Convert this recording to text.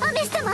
アメ様